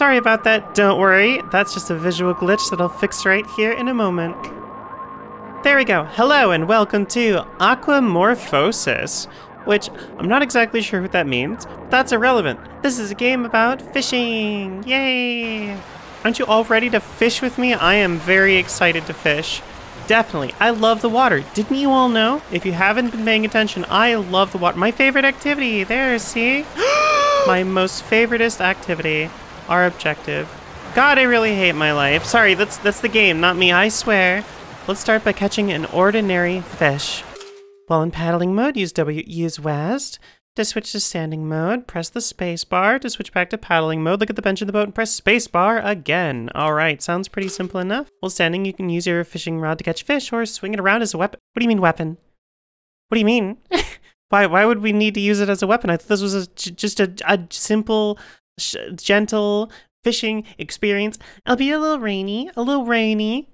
Sorry about that, don't worry. That's just a visual glitch that I'll fix right here in a moment. There we go. Hello and welcome to Aquamorphosis, which I'm not exactly sure what that means, but that's irrelevant. This is a game about fishing. Yay! Aren't you all ready to fish with me? I am very excited to fish. Definitely. I love the water. Didn't you all know? If you haven't been paying attention, I love the water. My favorite activity. There, see? my most favoriteest activity. Our objective. God, I really hate my life. Sorry, that's that's the game, not me, I swear. Let's start by catching an ordinary fish. While in paddling mode, use W use WASD. To switch to standing mode, press the space bar. To switch back to paddling mode, look at the bench of the boat and press space bar again. All right, sounds pretty simple enough. While standing, you can use your fishing rod to catch fish or swing it around as a weapon. What do you mean weapon? What do you mean? why, why would we need to use it as a weapon? I thought this was a, just a, a simple, gentle fishing experience. It'll be a little rainy, a little rainy.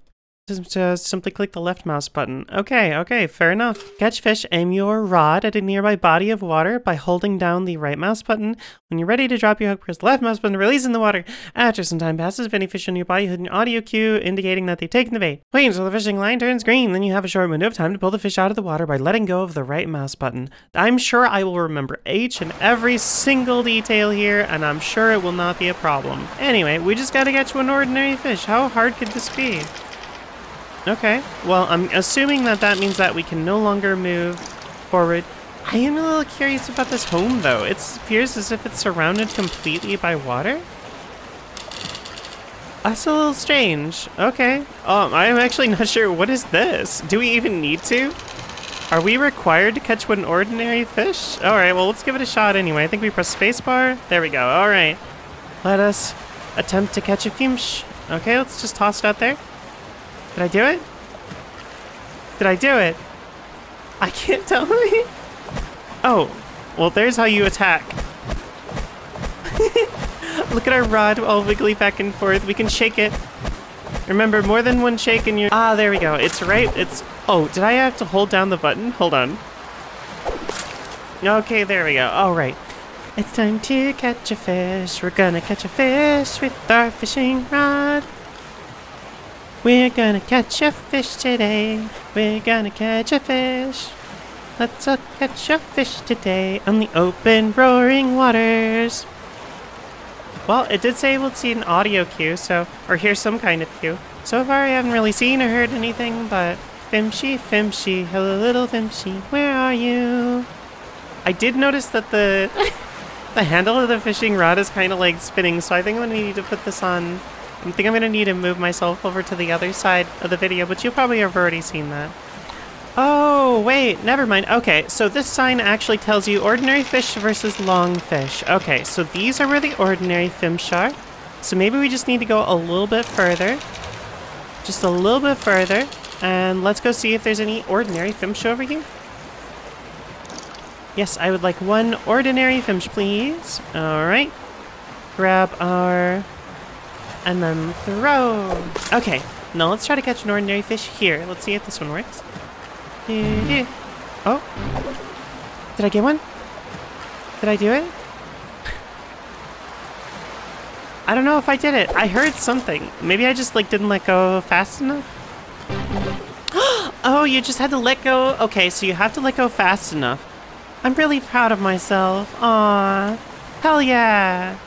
Simply click the left mouse button. Okay, okay, fair enough. Catch fish, aim your rod at a nearby body of water by holding down the right mouse button. When you're ready to drop your hook, press the left mouse button to release in the water. After some time passes, if any fish are nearby, you hit an audio cue indicating that they've taken the bait. Wait until the fishing line turns green, then you have a short window of time to pull the fish out of the water by letting go of the right mouse button. I'm sure I will remember each and every single detail here, and I'm sure it will not be a problem. Anyway, we just gotta catch one ordinary fish. How hard could this be? Okay, well, I'm assuming that that means that we can no longer move forward. I am a little curious about this home, though. It appears as if it's surrounded completely by water. That's a little strange. Okay. Um, I'm actually not sure. What is this? Do we even need to? Are we required to catch one ordinary fish? All right, well, let's give it a shot anyway. I think we press spacebar. There we go. All right. Let us attempt to catch a fish. Okay, let's just toss it out there. Did I do it? Did I do it? I can't tell me. Oh, well, there's how you attack. Look at our rod all wiggly back and forth. We can shake it. Remember, more than one shake and you're... Ah, there we go. It's right. It's... Oh, did I have to hold down the button? Hold on. Okay, there we go. All right. It's time to catch a fish. We're gonna catch a fish with our fishing rod. We're gonna catch a fish today. We're gonna catch a fish. Let's all catch a fish today on the open, roaring waters. Well, it did say we'll see an audio cue, so, or hear some kind of cue. So far, I haven't really seen or heard anything, but Fimshy, Fimshy, hello little Fimshy, where are you? I did notice that the the handle of the fishing rod is kind of like spinning, so I think I'm gonna need to put this on I think I'm gonna need to move myself over to the other side of the video, but you probably have already seen that. Oh, wait, never mind. Okay, so this sign actually tells you ordinary fish versus long fish. Okay, so these are where the ordinary fish are. So maybe we just need to go a little bit further. Just a little bit further. And let's go see if there's any ordinary fish over here. Yes, I would like one ordinary fish, please. All right. Grab our and then throw. Okay, now let's try to catch an ordinary fish here. Let's see if this one works. Oh, did I get one? Did I do it? I don't know if I did it. I heard something. Maybe I just like didn't let go fast enough. oh, you just had to let go. Okay, so you have to let go fast enough. I'm really proud of myself. Aww. Hell yeah.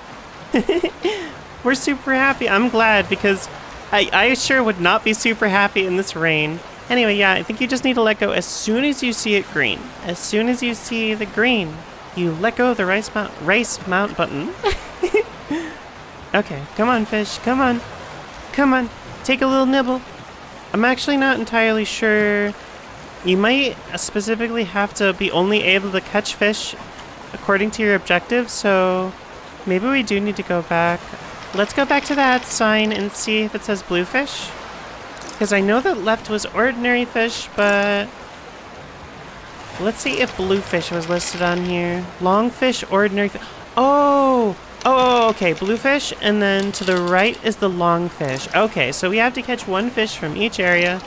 We're super happy. I'm glad because I, I sure would not be super happy in this rain. Anyway, yeah, I think you just need to let go as soon as you see it green. As soon as you see the green, you let go of the rice mount, race mount button. okay, come on, fish. Come on. Come on. Take a little nibble. I'm actually not entirely sure. You might specifically have to be only able to catch fish according to your objective, so maybe we do need to go back. Let's go back to that sign and see if it says bluefish. Because I know that left was ordinary fish, but... Let's see if bluefish was listed on here. Longfish, ordinary fish. Oh oh, oh! oh, okay, bluefish, and then to the right is the longfish. Okay, so we have to catch one fish from each area,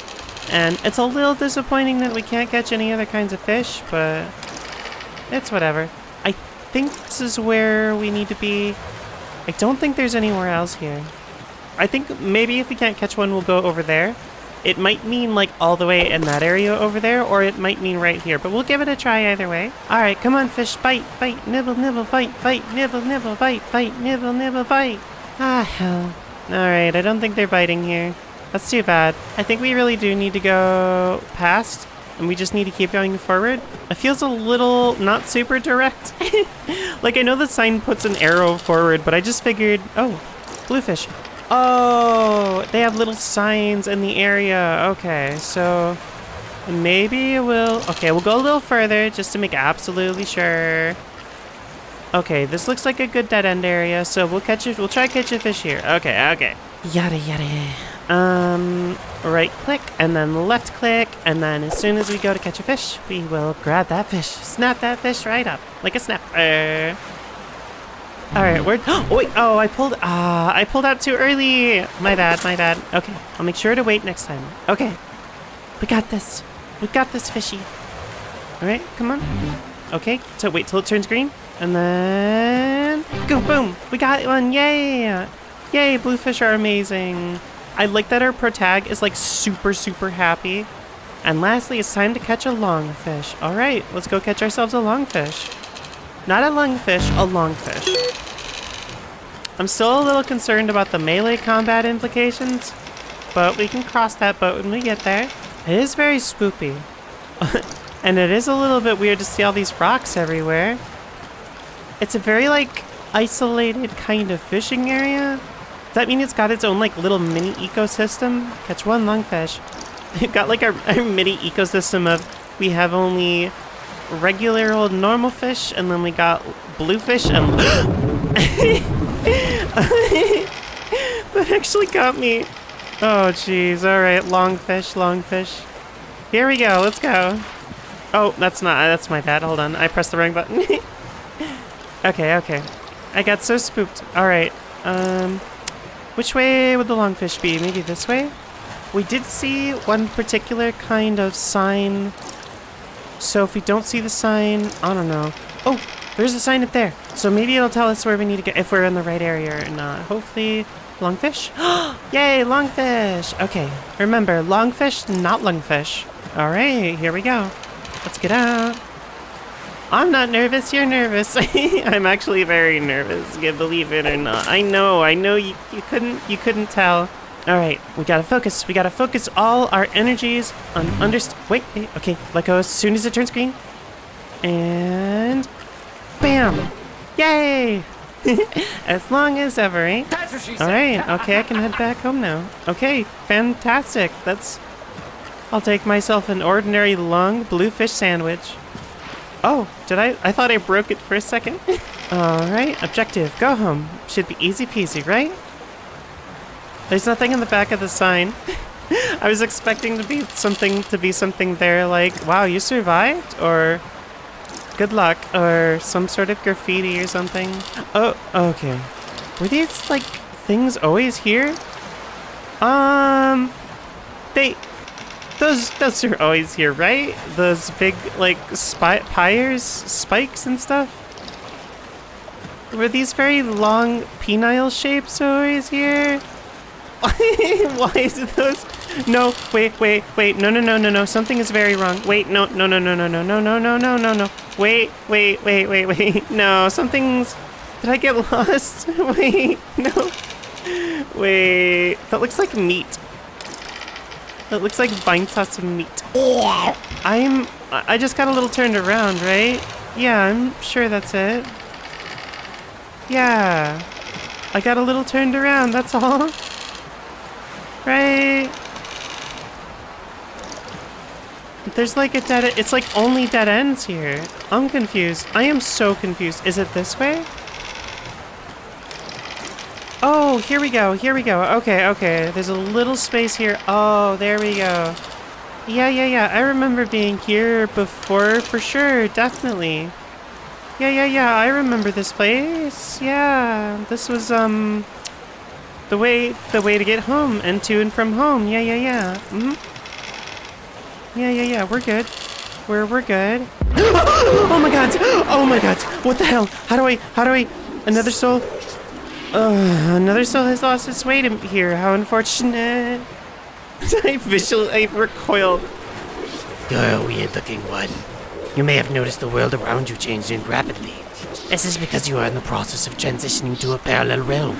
and it's a little disappointing that we can't catch any other kinds of fish, but it's whatever. I think this is where we need to be I don't think there's anywhere else here. I think maybe if we can't catch one, we'll go over there. It might mean like all the way in that area over there, or it might mean right here, but we'll give it a try either way. All right, come on, fish, bite, bite, nibble, nibble, bite, bite, nibble, nibble, bite, bite, nibble, nibble, bite. Ah, hell. All right, I don't think they're biting here. That's too bad. I think we really do need to go past, and we just need to keep going forward. It feels a little not super direct. like, I know the sign puts an arrow forward, but I just figured, oh, bluefish. Oh, they have little signs in the area. Okay, so maybe we'll... Okay, we'll go a little further just to make absolutely sure. Okay, this looks like a good dead end area, so we'll catch it. We'll try to catch a fish here. Okay, okay. Yada yada. Um, right click and then left click, and then as soon as we go to catch a fish, we will grab that fish, snap that fish right up like a snapper. All right, where? Oh wait! Oh, I pulled. Ah, uh, I pulled out too early. My bad. My bad. Okay, I'll make sure to wait next time. Okay, we got this. We got this fishy. All right, come on. Okay, so wait till it turns green, and then go boom. We got one. Yay! Yay! Bluefish are amazing. I like that our pro tag is like super super happy. And lastly, it's time to catch a longfish. All right, let's go catch ourselves a longfish. Not a lungfish, a longfish. I'm still a little concerned about the melee combat implications, but we can cross that boat when we get there. It is very spoopy. and it is a little bit weird to see all these rocks everywhere. It's a very, like, isolated kind of fishing area. Does that mean it's got its own, like, little mini ecosystem? Catch one lungfish. It got, like, our, our mini ecosystem of we have only regular old normal fish, and then we got bluefish and... that actually got me. Oh, jeez. All right, longfish, longfish. Here we go. Let's go. Oh, that's not... That's my bad. Hold on. I pressed the wrong button. okay, okay. I got so spooked. All right. Um, which way would the longfish be? Maybe this way? We did see one particular kind of sign so if we don't see the sign, I don't know. Oh, there's a sign up there. So maybe it'll tell us where we need to get, if we're in the right area or not. Hopefully, longfish? Yay, longfish! Okay, remember, longfish, not lungfish. All right, here we go. Let's get out. I'm not nervous, you're nervous. I'm actually very nervous, believe it or not. I know, I know you, you couldn't you couldn't tell. All right, we gotta focus. We gotta focus all our energies on underst- Wait, wait, okay, let go as soon as it turns green. And... Bam! Yay! as long as ever, eh? That's what she said. All right, okay, I can head back home now. Okay, fantastic. That's... I'll take myself an ordinary long bluefish sandwich. Oh, did I? I thought I broke it for a second. All right, objective, go home. Should be easy peasy, right? There's nothing in the back of the sign. I was expecting to be something to be something there like, wow, you survived? Or good luck or some sort of graffiti or something. Oh, okay. Were these like things always here? Um they those those are always here, right? Those big like spy pyres, spikes and stuff? Were these very long penile shapes always here? Why is it those? No, wait, wait, wait. No, no, no, no, no. Something is very wrong. Wait, no, no, no, no, no, no, no, no, no, no, no, no. Wait, wait, wait, wait, wait. No, something's. Did I get lost? Wait, no. Wait, that looks like meat. That looks like vine sauce of meat. I'm. I just got a little turned around, right? Yeah, I'm sure that's it. Yeah. I got a little turned around, that's all. Right? There's like a dead... It's like only dead ends here. I'm confused. I am so confused. Is it this way? Oh, here we go. Here we go. Okay, okay. There's a little space here. Oh, there we go. Yeah, yeah, yeah. I remember being here before for sure. Definitely. Yeah, yeah, yeah. I remember this place. Yeah. This was, um the way the way to get home and to and from home. Yeah, yeah, yeah. Mm hmm Yeah, yeah, yeah. We're good. We're we're good. oh my god! Oh my god! What the hell? How do I? How do I? Another soul? Uh, another soul has lost its way to here. How unfortunate. I visual, I recoiled. You're a weird looking one. You may have noticed the world around you changing rapidly. This is because you are in the process of transitioning to a parallel realm.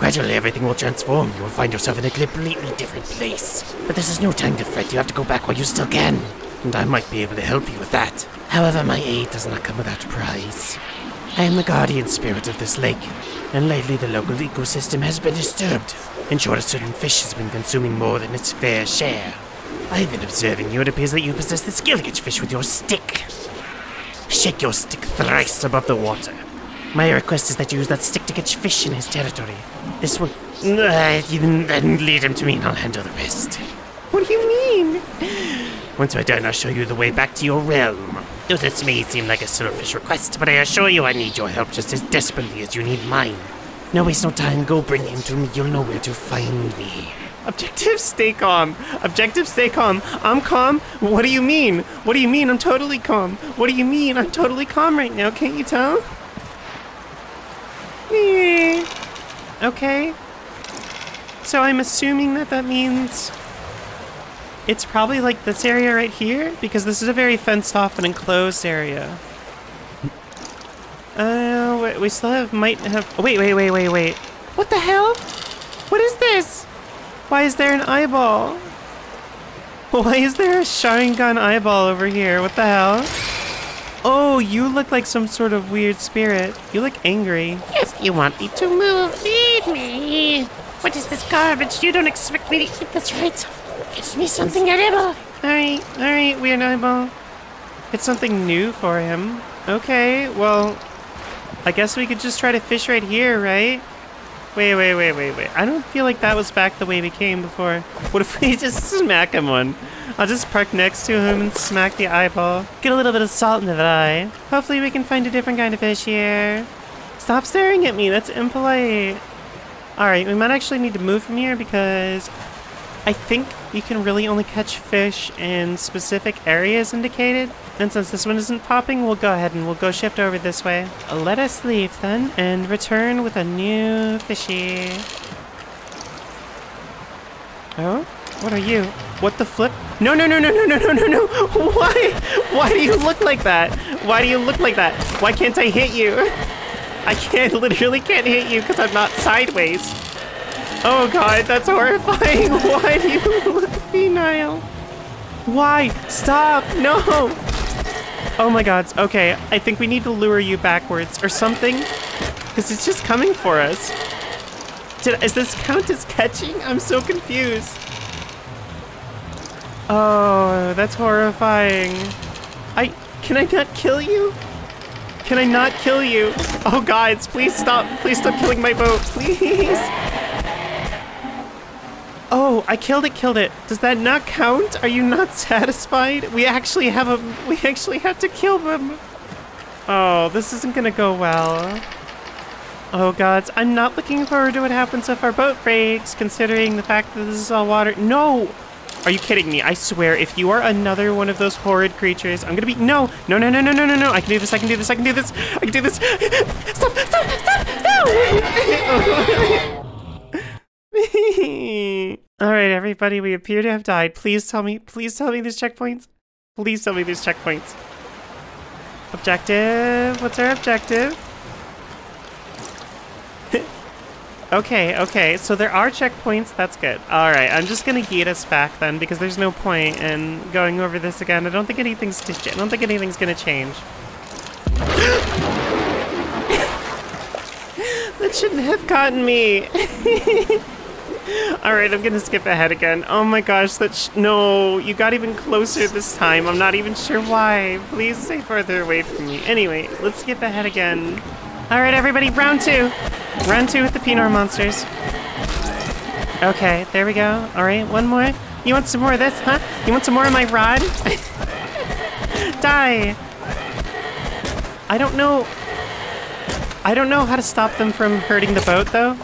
Gradually, everything will transform. You will find yourself in a completely different place. But this is no time to fret. You have to go back while you still can. And I might be able to help you with that. However, my aid does not come without a price. I am the guardian spirit of this lake, and lately the local ecosystem has been disturbed. In short, a certain fish has been consuming more than its fair share. I've been observing you. It appears that you possess the skill to catch fish with your stick. Shake your stick thrice above the water. My request is that you use that stick to catch fish in his territory. This will uh, then lead him to me and I'll handle the rest. What do you mean? Once we're done, I'll show you the way back to your realm. This may seem like a selfish request, but I assure you I need your help just as desperately as you need mine. Now waste no time, go bring him to me, you'll know where to find me. Objective, stay calm. Objective, stay calm. I'm calm. What do you mean? What do you mean? I'm totally calm. What do you mean? I'm totally calm right now. Can't you tell? Eh. Okay. So I'm assuming that that means it's probably like this area right here because this is a very fenced off and enclosed area. Uh, we still have might have. Oh, wait, wait, wait, wait, wait. What the hell? What is this? Why is there an eyeball? Why is there a Sharingan eyeball over here? What the hell? Oh, you look like some sort of weird spirit. You look angry. If you want me to move, feed me. What is this garbage? You don't expect me to eat this, right? Give me something edible. Alright, alright, weird eyeball. It's something new for him. Okay, well, I guess we could just try to fish right here, right? Wait, wait, wait, wait, wait. I don't feel like that was back the way we came before. What if we just smack him one? I'll just park next to him and smack the eyeball. Get a little bit of salt in the eye. Hopefully we can find a different kind of fish here. Stop staring at me, that's impolite. Alright, we might actually need to move from here because I think you can really only catch fish in specific areas indicated. And since this one isn't popping, we'll go ahead and we'll go shift over this way. Let us leave then and return with a new fishy. Oh? What are you? What the flip? No, no, no, no, no, no, no, no, no. Why? Why do you look like that? Why do you look like that? Why can't I hit you? I can't, literally can't hit you because I'm not sideways. Oh god, that's horrifying. Why do you look penile? Why? Stop! No! Oh my god, okay. I think we need to lure you backwards or something. Because it's just coming for us. Did, is this count as catching? I'm so confused. Oh, that's horrifying. I, can I not kill you? Can I not kill you? Oh guys, please stop. Please stop killing my boat, please. Oh, I killed it, killed it. Does that not count? Are you not satisfied? We actually have a, we actually have to kill them. Oh, this isn't gonna go well. Oh gods, I'm not looking forward to what happens if our boat breaks, considering the fact that this is all water. No! Are you kidding me? I swear, if you are another one of those horrid creatures, I'm gonna be- No! No, no, no, no, no, no, no! I can do this, I can do this, I can do this! I can do this! Stop! Stop! Stop! No! Alright, everybody, we appear to have died. Please tell me, please tell me there's checkpoints. Please tell me there's checkpoints. Objective? What's our objective? okay, okay, so there are checkpoints. That's good. Alright, I'm just gonna get us back then because there's no point in going over this again. I don't think anything's I don't think anything's gonna change. that shouldn't have gotten me. All right, I'm gonna skip ahead again. Oh my gosh, that no, you got even closer this time. I'm not even sure why. Please stay further away from me. Anyway, let's skip ahead again. All right, everybody, round two. Round two with the Pinor monsters. Okay, there we go. All right, one more. You want some more of this, huh? You want some more of my rod? Die. I don't know. I don't know how to stop them from hurting the boat, though.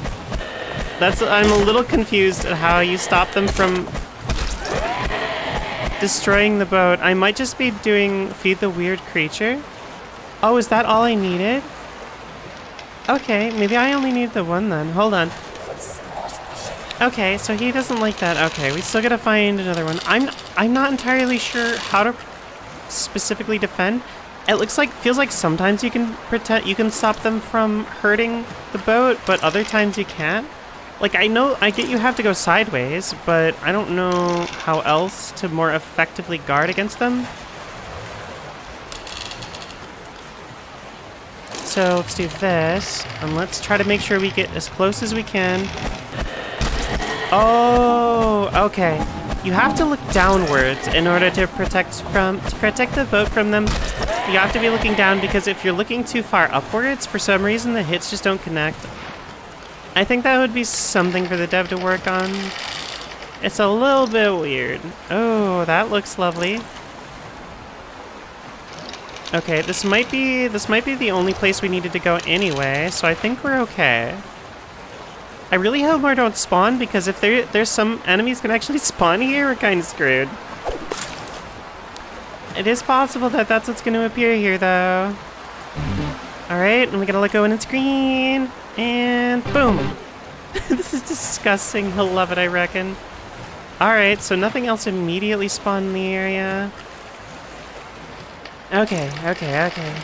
That's I'm a little confused at how you stop them from destroying the boat. I might just be doing feed the weird creature. Oh, is that all I needed? Okay, maybe I only need the one then. Hold on. Okay, so he doesn't like that. Okay, we still gotta find another one. I'm I'm not entirely sure how to specifically defend. It looks like feels like sometimes you can protect you can stop them from hurting the boat, but other times you can't. Like I know I get you have to go sideways, but I don't know how else to more effectively guard against them. So let's do this, and let's try to make sure we get as close as we can. Oh, okay. You have to look downwards in order to protect from to protect the boat from them. You have to be looking down because if you're looking too far upwards, for some reason the hits just don't connect. I think that would be something for the dev to work on. It's a little bit weird. Oh, that looks lovely. Okay, this might be this might be the only place we needed to go anyway, so I think we're okay. I really hope more don't spawn because if there there's some enemies can actually spawn here, we're kind of screwed. It is possible that that's what's going to appear here, though. All right, and we gotta let go when it's green, and boom. this is disgusting. He'll love it, I reckon. All right, so nothing else immediately spawned in the area. Okay, okay, okay.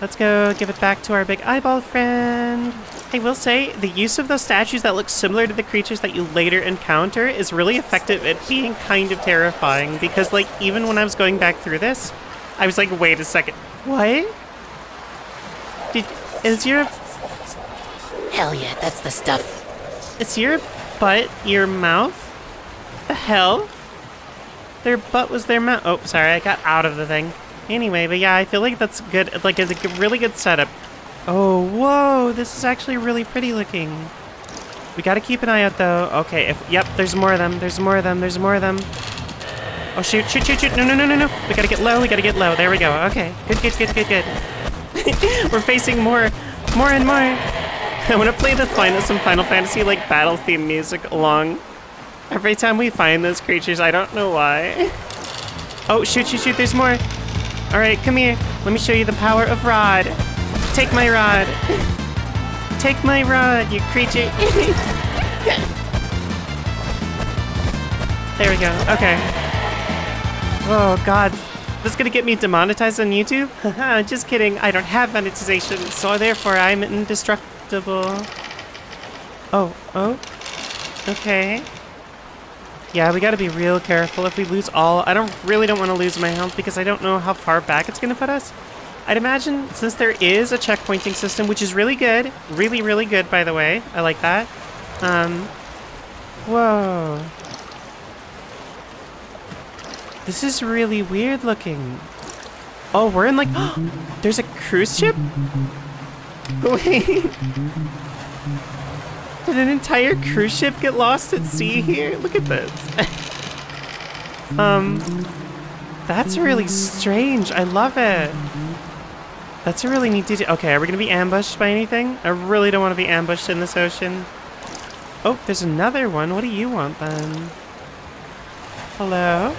Let's go give it back to our big eyeball friend. I will say, the use of those statues that look similar to the creatures that you later encounter is really effective at being kind of terrifying because, like, even when I was going back through this, I was like, wait a second. What? Did, is your... Hell yeah, that's the stuff. Is your butt your mouth? The hell? Their butt was their mouth. Oh, sorry, I got out of the thing. Anyway, but yeah, I feel like that's good. Like, it's a really good setup. Oh, whoa, this is actually really pretty looking. We gotta keep an eye out though. Okay, if, yep, there's more of them, there's more of them, there's more of them. Oh, shoot, shoot, shoot, shoot, no, no, no, no, no. We gotta get low, we gotta get low. There we go, okay. Good, good, good, good, good. We're facing more, more and more. I wanna play the final, some Final Fantasy, like, battle theme music along. Every time we find those creatures, I don't know why. Oh, shoot, shoot, shoot, there's more. All right, come here. Let me show you the power of Rod. Take my rod. Take my rod, you creature. there we go. Okay. Oh, God. This is gonna get me demonetized on YouTube? Just kidding. I don't have monetization, so therefore I'm indestructible. Oh, oh. Okay. Yeah, we gotta be real careful if we lose all. I don't really don't want to lose my health because I don't know how far back it's gonna put us. I'd imagine since there is a checkpointing system, which is really good, really, really good, by the way. I like that. Um, whoa. This is really weird looking. Oh, we're in like, there's a cruise ship? Wait. Did an entire cruise ship get lost at sea here? Look at this. um, that's really strange. I love it. That's a really neat detail. Okay, are we gonna be ambushed by anything? I really don't want to be ambushed in this ocean. Oh, there's another one. What do you want then? Hello?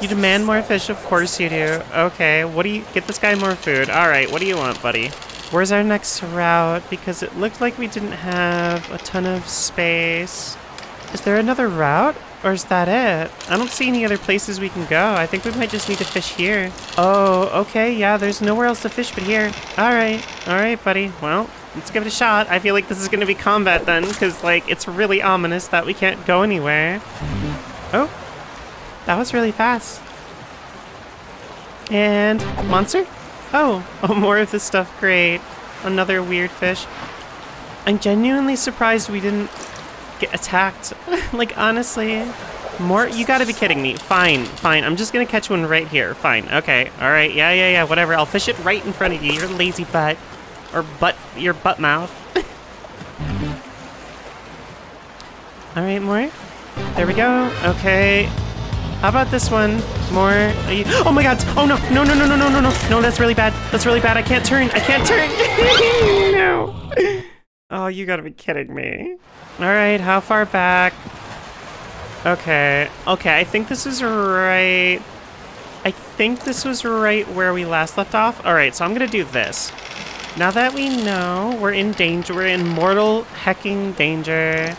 You demand more fish? Of course you do. Okay, what do you... Get this guy more food. Alright, what do you want, buddy? Where's our next route? Because it looked like we didn't have a ton of space. Is there another route? Or is that it? I don't see any other places we can go. I think we might just need to fish here. Oh, okay, yeah, there's nowhere else to fish but here. Alright, alright, buddy. Well, let's give it a shot. I feel like this is going to be combat then, because, like, it's really ominous that we can't go anywhere. Oh, that was really fast. And monster? Oh, oh, more of this stuff. Great. Another weird fish. I'm genuinely surprised we didn't get attacked. like, honestly, more? You gotta be kidding me. Fine, fine. I'm just gonna catch one right here. Fine. Okay. All right. Yeah, yeah, yeah. Whatever. I'll fish it right in front of you. Your lazy butt. Or butt, your butt mouth. All right, more. There we go. Okay. How about this one? More. Oh my god. Oh no. No, no, no, no, no, no, no. No, that's really bad. That's really bad. I can't turn. I can't turn. no. Oh, you gotta be kidding me. All right, how far back? Okay. Okay, I think this is right. I think this was right where we last left off. All right, so I'm gonna do this. Now that we know we're in danger, we're in mortal hecking danger.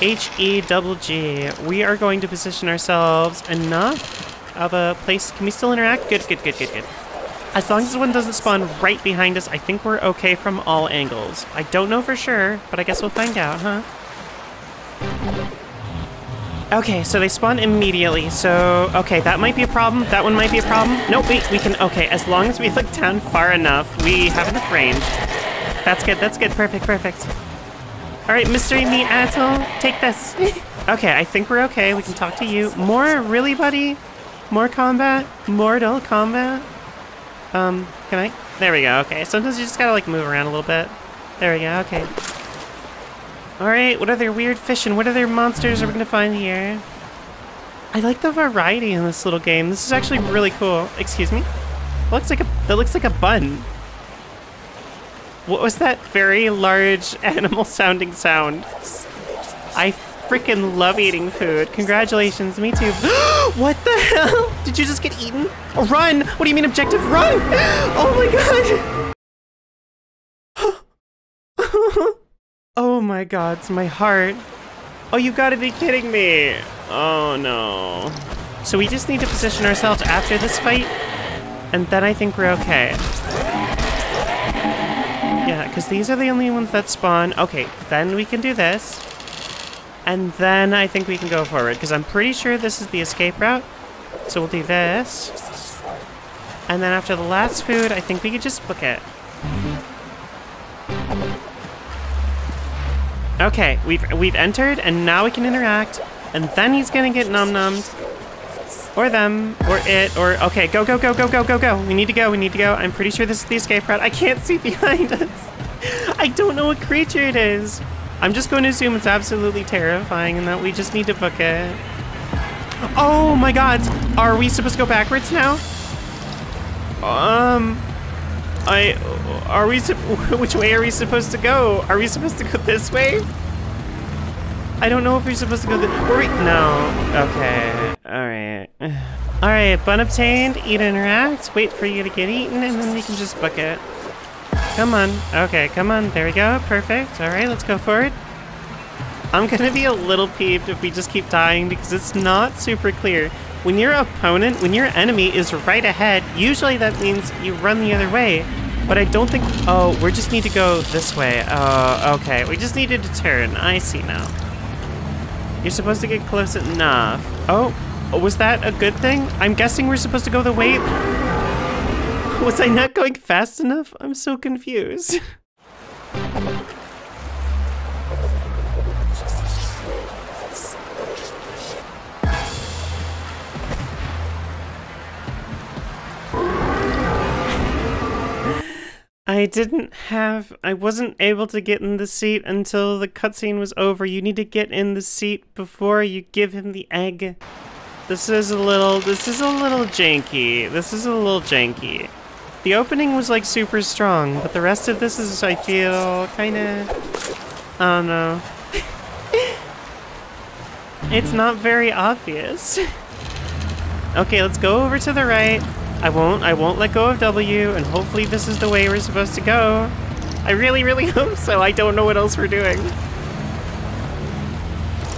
H-E double G. We are going to position ourselves enough of a place. Can we still interact? Good, good, good, good, good. As long as one doesn't spawn right behind us, I think we're okay from all angles. I don't know for sure, but I guess we'll find out, huh? Okay, so they spawn immediately, so... Okay, that might be a problem. That one might be a problem. No, wait, we can... Okay, as long as we look down far enough, we have enough range. That's good, that's good. Perfect, perfect. All right, Mystery Meat Asshole, take this. okay, I think we're okay. We can talk to you. More, really, buddy? More combat? Mortal combat? Um, can I? There we go, okay. Sometimes you just gotta, like, move around a little bit. There we go, okay. Alright, what other weird fish and what other monsters are we gonna find here? I like the variety in this little game. This is actually really cool. Excuse me? looks like a that looks like a bun. What was that very large animal sounding sound? I freaking love eating food. Congratulations, me too. what the hell? Did you just get eaten? Oh, run! What do you mean objective? Run! Oh my god! oh my god, it's my heart. Oh, you gotta be kidding me. Oh no. So we just need to position ourselves after this fight, and then I think we're okay. Yeah, because these are the only ones that spawn. Okay, then we can do this. And then I think we can go forward, because I'm pretty sure this is the escape route. So we'll do this. And then after the last food, I think we could just book it. Okay, we've we've entered, and now we can interact. And then he's gonna get num-nummed. Or them, or it, or... Okay, go, go, go, go, go, go, go. We need to go, we need to go. I'm pretty sure this is the escape route. I can't see behind us. I don't know what creature it is. I'm just going to assume it's absolutely terrifying and that we just need to book it. Oh my god! Are we supposed to go backwards now? Um... I... Are we... Which way are we supposed to go? Are we supposed to go this way? I don't know if we're supposed to go we... No. Okay. Alright. Alright, bun obtained, eat interact, wait for you to get eaten, and then we can just book it. Come on. Okay, come on. There we go. Perfect. Alright, let's go forward. I'm gonna be a little peeved if we just keep dying because it's not super clear. When your opponent, when your enemy is right ahead, usually that means you run the other way. But I don't think... Oh, we just need to go this way. Oh, okay. We just needed to turn. I see now. You're supposed to get close enough. Oh, was that a good thing? I'm guessing we're supposed to go the way... Was I not going fast enough? I'm so confused. I didn't have, I wasn't able to get in the seat until the cutscene was over. You need to get in the seat before you give him the egg. This is a little, this is a little janky. This is a little janky. The opening was like super strong, but the rest of this is, I feel, kinda, I don't know. it's not very obvious. okay, let's go over to the right. I won't, I won't let go of W, and hopefully this is the way we're supposed to go. I really, really hope so. I don't know what else we're doing.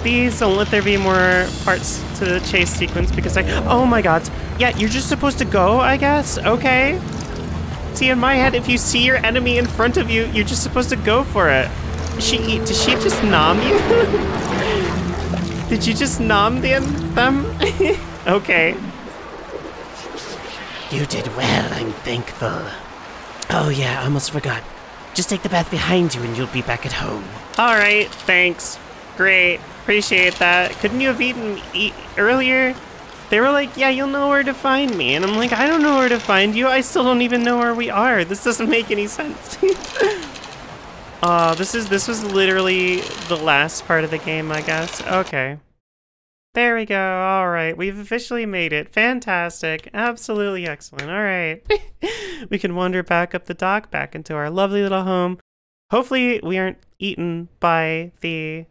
Please don't let there be more parts to the chase sequence because I... Oh my god. Yeah, you're just supposed to go, I guess? Okay. See, in my head, if you see your enemy in front of you, you're just supposed to go for it. She, eat... did she just nom you? did you just nom them? them? okay. You did well, I'm thankful. Oh yeah, I almost forgot. Just take the path behind you and you'll be back at home. Alright, thanks. Great. Appreciate that. Couldn't you have eaten eat earlier? They were like, yeah, you'll know where to find me. And I'm like, I don't know where to find you. I still don't even know where we are. This doesn't make any sense. uh, this is this was literally the last part of the game, I guess. Okay. There we go. All right. We've officially made it. Fantastic. Absolutely excellent. All right. we can wander back up the dock, back into our lovely little home. Hopefully, we aren't eaten by the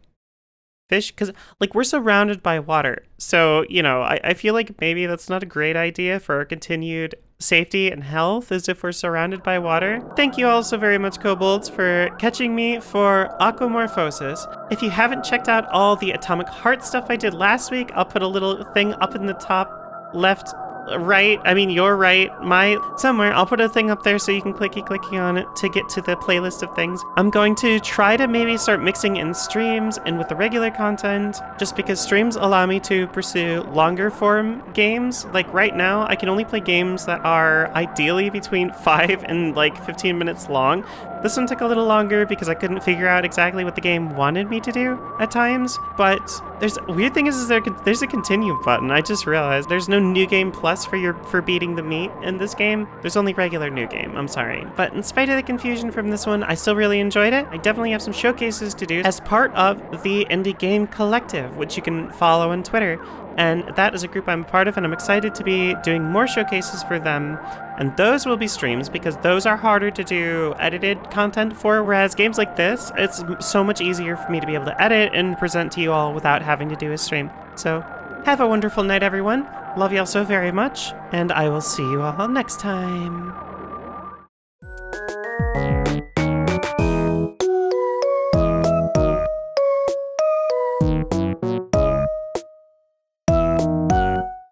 fish because like we're surrounded by water. So, you know, I, I feel like maybe that's not a great idea for our continued safety and health as if we're surrounded by water. Thank you all so very much, kobolds, for catching me for Aquamorphosis. If you haven't checked out all the Atomic Heart stuff I did last week, I'll put a little thing up in the top left right. I mean, you're right. My somewhere. I'll put a thing up there so you can clicky clicky on it to get to the playlist of things. I'm going to try to maybe start mixing in streams and with the regular content, just because streams allow me to pursue longer form games. Like right now, I can only play games that are ideally between five and like 15 minutes long. This one took a little longer because I couldn't figure out exactly what the game wanted me to do at times. But there's weird thing is, is there there's a continue button. I just realized there's no new game plus for your for beating the meat in this game. There's only regular new game. I'm sorry, but in spite of the confusion from this one, I still really enjoyed it. I definitely have some showcases to do as part of the Indie Game Collective, which you can follow on Twitter. And that is a group I'm a part of, and I'm excited to be doing more showcases for them. And those will be streams because those are harder to do edited content for, whereas games like this, it's so much easier for me to be able to edit and present to you all without having to do a stream. So, have a wonderful night, everyone. Love y'all so very much, and I will see you all next time.